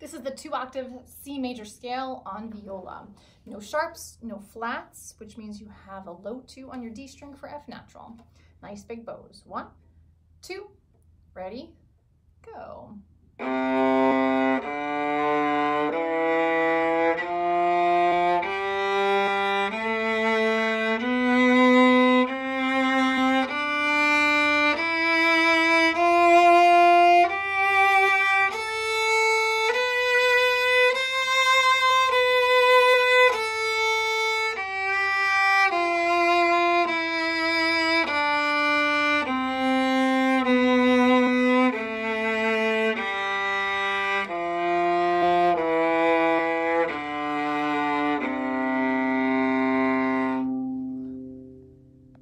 This is the two octave C major scale on viola. No sharps, no flats, which means you have a low two on your D string for F natural. Nice big bows. One, two, ready, go.